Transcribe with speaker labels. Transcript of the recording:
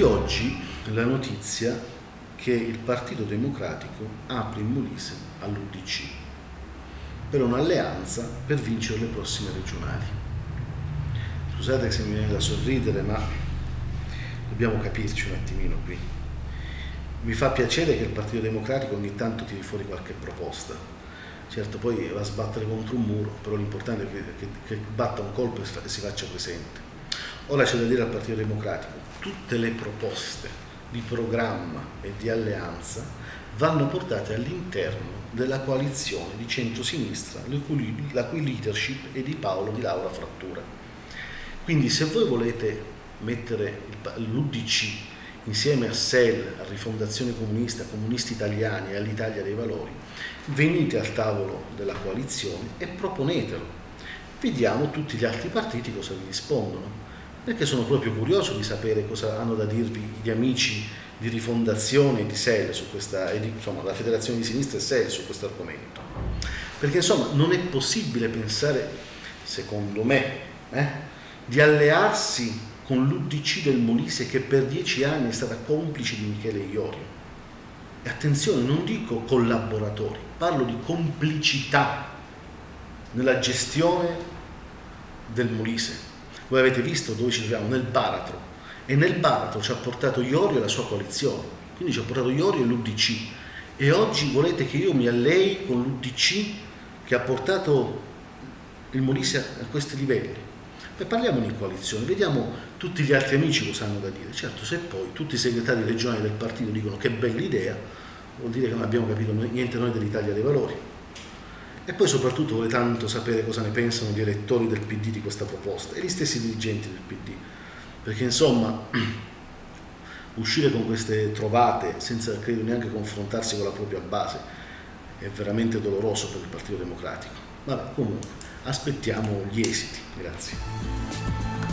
Speaker 1: di oggi la notizia che il Partito Democratico apre in Molise all'UDC per un'alleanza per vincere le prossime regionali. Scusate se mi viene da sorridere, ma dobbiamo capirci un attimino qui. Mi fa piacere che il Partito Democratico ogni tanto tiri fuori qualche proposta. Certo, poi va a sbattere contro un muro, però l'importante è che, che, che batta un colpo e si faccia presente. Ora c'è da dire al Partito Democratico, tutte le proposte di programma e di alleanza vanno portate all'interno della coalizione di centrosinistra, la cui leadership è di Paolo di Laura Frattura. Quindi se voi volete mettere l'UDC insieme a SEL, a Rifondazione Comunista, Comunisti Italiani e all'Italia dei Valori, venite al tavolo della coalizione e proponetelo. Vediamo tutti gli altri partiti cosa vi rispondono perché sono proprio curioso di sapere cosa hanno da dirvi gli amici di rifondazione di SEL su questa, insomma, la federazione di sinistra e SEL su questo argomento. Perché insomma non è possibile pensare, secondo me, eh, di allearsi con l'UDC del Molise che per dieci anni è stata complice di Michele Iorio. E attenzione, non dico collaboratori, parlo di complicità nella gestione del Molise voi avete visto dove ci troviamo? Nel baratro. E nel baratro ci ha portato Iorio e la sua coalizione. Quindi ci ha portato Iorio e l'UDC. E oggi volete che io mi allei con l'UDC che ha portato il Molise a questi livelli? Beh, parliamo di coalizione, vediamo tutti gli altri amici cosa hanno da dire. Certo, se poi tutti i segretari regionali del partito dicono che bella idea, vuol dire che non abbiamo capito niente noi dell'Italia dei Valori. E poi soprattutto vuole tanto sapere cosa ne pensano gli elettori del PD di questa proposta e gli stessi dirigenti del PD. Perché insomma uscire con queste trovate senza credo neanche confrontarsi con la propria base è veramente doloroso per il Partito Democratico. Vabbè, comunque, aspettiamo gli esiti. Grazie.